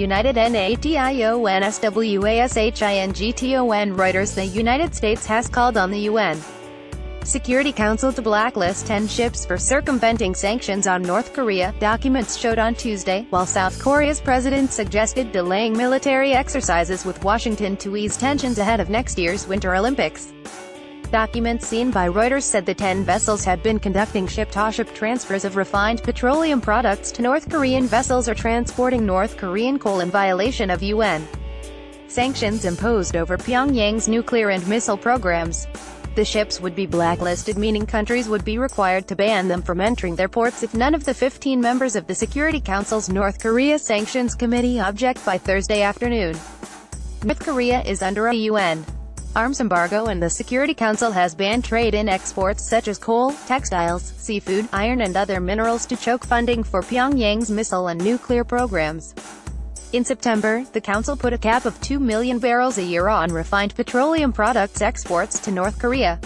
United NATIONSWASHINGTON Reuters The United States has called on the UN Security Council to blacklist 10 ships for circumventing sanctions on North Korea, documents showed on Tuesday, while South Korea's president suggested delaying military exercises with Washington to ease tensions ahead of next year's Winter Olympics. Documents seen by Reuters said the 10 vessels had been conducting ship-to-ship transfers of refined petroleum products to North Korean vessels or transporting North Korean coal in violation of UN sanctions imposed over Pyongyang's nuclear and missile programs. The ships would be blacklisted meaning countries would be required to ban them from entering their ports if none of the 15 members of the Security Council's North Korea Sanctions Committee object by Thursday afternoon. North Korea is under a UN arms embargo and the Security Council has banned trade in exports such as coal, textiles, seafood, iron and other minerals to choke funding for Pyongyang's missile and nuclear programs. In September, the Council put a cap of 2 million barrels a year on refined petroleum products exports to North Korea.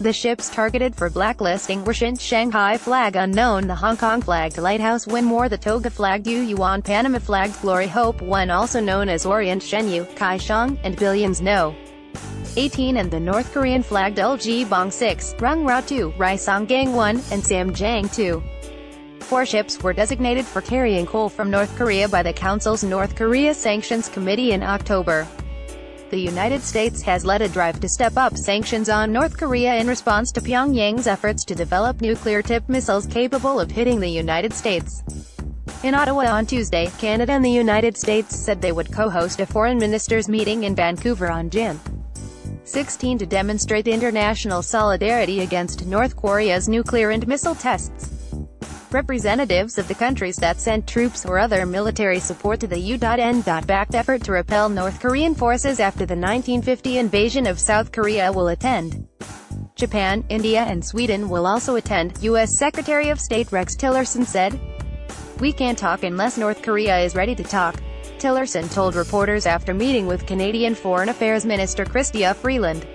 The ships targeted for blacklisting were Xin Sheng Hai flag unknown, the Hong Kong flagged Lighthouse Winmore, the Togo flagged Yu Yuan Panama flagged Glory Hope 1 also known as Orient Shenyu, Kai Xiang, and Billions No. 18 and the North Korean flagged Ul Ji Bong 6, Rung Ra 2, Gang 1, and Sam Jong 2. Four ships were designated for carrying coal from North Korea by the Council's North Korea Sanctions Committee in October. The United States has led a drive to step up sanctions on North Korea in response to Pyongyang's efforts to develop nuclear-tipped missiles capable of hitting the United States. In Ottawa on Tuesday, Canada and the United States said they would co-host a foreign ministers meeting in Vancouver on Jan. 16 to demonstrate international solidarity against North Korea's nuclear and missile tests. Representatives of the countries that sent troops or other military support to the U.N. backed effort to repel North Korean forces after the 1950 invasion of South Korea will attend. Japan, India and Sweden will also attend, U.S. Secretary of State Rex Tillerson said. We can't talk unless North Korea is ready to talk. Tillerson told reporters after meeting with Canadian Foreign Affairs Minister Chrystia Freeland.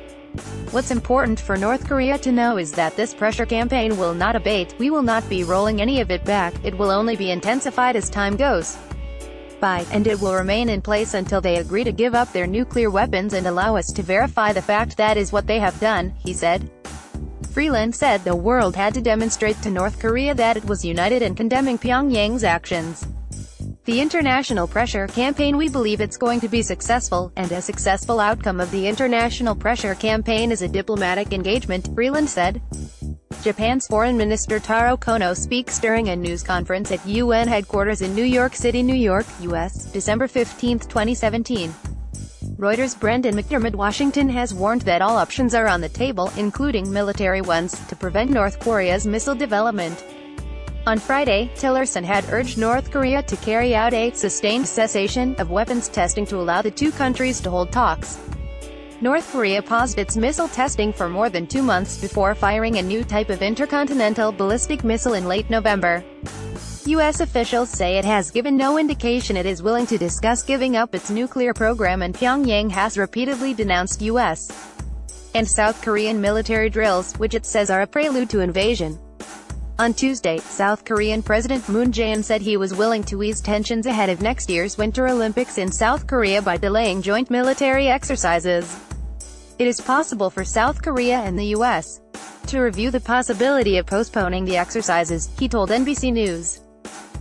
What's important for North Korea to know is that this pressure campaign will not abate, we will not be rolling any of it back, it will only be intensified as time goes by, and it will remain in place until they agree to give up their nuclear weapons and allow us to verify the fact that is what they have done, he said. Freeland said the world had to demonstrate to North Korea that it was united in condemning Pyongyang's actions. The international pressure campaign we believe it's going to be successful, and a successful outcome of the international pressure campaign is a diplomatic engagement, Freeland said. Japan's Foreign Minister Taro Kono speaks during a news conference at UN headquarters in New York City, New York, U.S., December 15, 2017. Reuters' Brendan McDermid Washington has warned that all options are on the table, including military ones, to prevent North Korea's missile development. On Friday, Tillerson had urged North Korea to carry out a sustained cessation of weapons testing to allow the two countries to hold talks. North Korea paused its missile testing for more than two months before firing a new type of intercontinental ballistic missile in late November. U.S. officials say it has given no indication it is willing to discuss giving up its nuclear program and Pyongyang has repeatedly denounced U.S. and South Korean military drills, which it says are a prelude to invasion. On Tuesday, South Korean President Moon Jae-in said he was willing to ease tensions ahead of next year's Winter Olympics in South Korea by delaying joint military exercises. It is possible for South Korea and the U.S. to review the possibility of postponing the exercises, he told NBC News.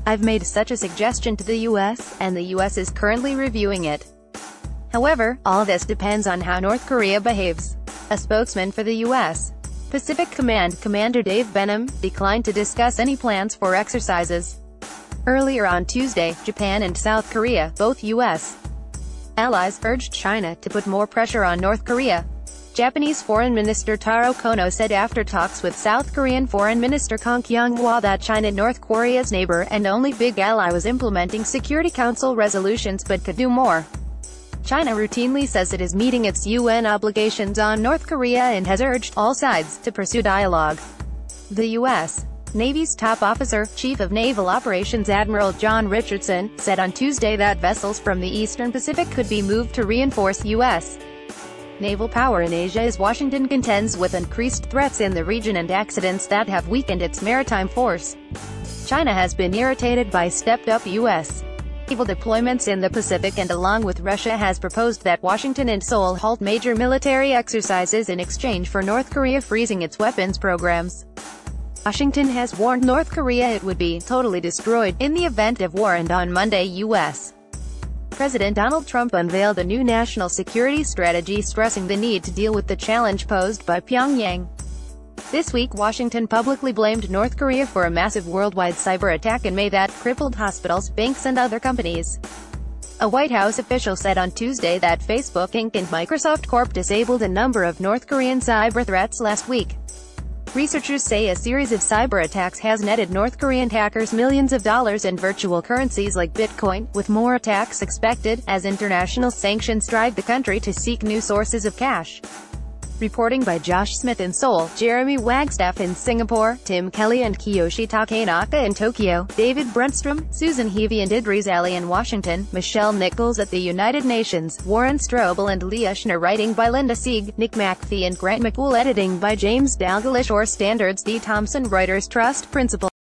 I've made such a suggestion to the U.S., and the U.S. is currently reviewing it. However, all this depends on how North Korea behaves. A spokesman for the U.S. Pacific Command Commander Dave Benham, declined to discuss any plans for exercises. Earlier on Tuesday, Japan and South Korea, both U.S. allies, urged China to put more pressure on North Korea. Japanese Foreign Minister Taro Kono said after talks with South Korean Foreign Minister Kang Kyung-hwa that China, North Korea's neighbor and only big ally was implementing Security Council resolutions but could do more. China routinely says it is meeting its UN obligations on North Korea and has urged all sides to pursue dialogue. The U.S. Navy's top officer, Chief of Naval Operations Admiral John Richardson, said on Tuesday that vessels from the Eastern Pacific could be moved to reinforce U.S. naval power in Asia as Washington contends with increased threats in the region and accidents that have weakened its maritime force. China has been irritated by stepped-up U.S naval deployments in the Pacific and along with Russia has proposed that Washington and Seoul halt major military exercises in exchange for North Korea freezing its weapons programs. Washington has warned North Korea it would be totally destroyed in the event of war and on Monday U.S. President Donald Trump unveiled a new national security strategy stressing the need to deal with the challenge posed by Pyongyang. This week Washington publicly blamed North Korea for a massive worldwide cyber attack in May that crippled hospitals, banks and other companies. A White House official said on Tuesday that Facebook Inc. and Microsoft Corp. disabled a number of North Korean cyber threats last week. Researchers say a series of cyber attacks has netted North Korean hackers millions of dollars in virtual currencies like Bitcoin, with more attacks expected, as international sanctions drive the country to seek new sources of cash. Reporting by Josh Smith in Seoul, Jeremy Wagstaff in Singapore, Tim Kelly and Kiyoshi Takenaka in Tokyo, David Brunnstrom, Susan Heavey and Idris Ali in Washington, Michelle Nichols at the United Nations, Warren Strobel and Leah Schner writing by Linda Sieg, Nick Macfie and Grant McCool editing by James Dalglish or Standards D. Thomson Reuters Trust Principal